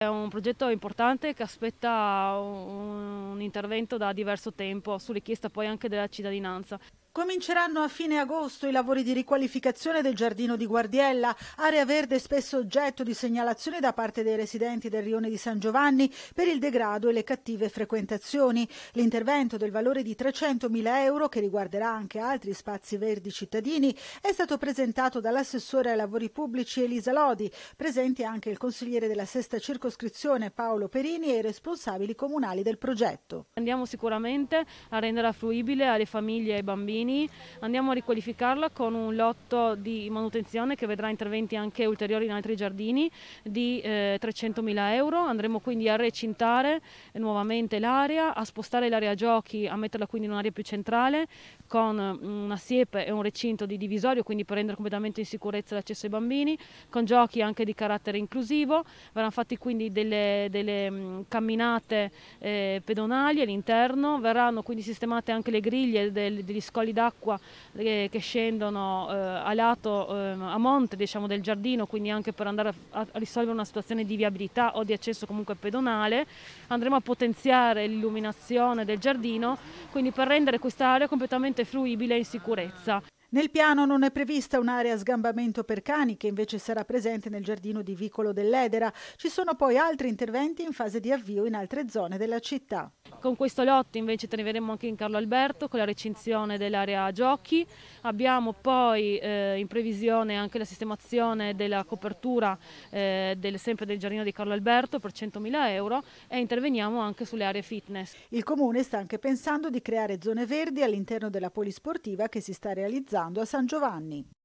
È un progetto importante che aspetta un intervento da diverso tempo, su richiesta poi anche della cittadinanza. Cominceranno a fine agosto i lavori di riqualificazione del giardino di Guardiella, area verde spesso oggetto di segnalazione da parte dei residenti del rione di San Giovanni per il degrado e le cattive frequentazioni. L'intervento del valore di 300.000 euro, che riguarderà anche altri spazi verdi cittadini, è stato presentato dall'assessore ai lavori pubblici Elisa Lodi, presenti anche il consigliere della sesta circoscrizione Paolo Perini e i responsabili comunali del progetto. Andiamo sicuramente a renderla fruibile alle famiglie e ai bambini Giardini, andiamo a riqualificarla con un lotto di manutenzione che vedrà interventi anche ulteriori in altri giardini di eh, 300.000 euro, andremo quindi a recintare nuovamente l'area, a spostare l'area giochi, a metterla quindi in un'area più centrale con una siepe e un recinto di divisorio, quindi per rendere completamente in sicurezza l'accesso ai bambini, con giochi anche di carattere inclusivo, verranno fatti quindi delle, delle mh, camminate eh, pedonali all'interno, verranno quindi sistemate anche le griglie del, degli scogli d'acqua eh, che scendono eh, a lato, eh, a monte diciamo, del giardino, quindi anche per andare a, a, risolvere una situazione di viabilità o di accesso comunque pedonale. Andremo a potenziare l'illuminazione del giardino, quindi per rendere questa area completamente fruibile e in sicurezza. Nel piano non è prevista un'area sgambamento per cani che invece sarà presente nel giardino di Vicolo dell'Edera. Ci sono poi altri interventi in fase di avvio in altre zone della città. Con questo lotto invece interverremo anche in Carlo Alberto con la recinzione dell'area giochi. Abbiamo poi eh, in previsione anche la sistemazione della copertura eh, del, sempre del giardino di Carlo Alberto per 100.000 euro e interveniamo anche sulle aree fitness. Il Comune sta anche pensando di creare zone verdi all'interno della polisportiva che si sta realizzando a San Giovanni.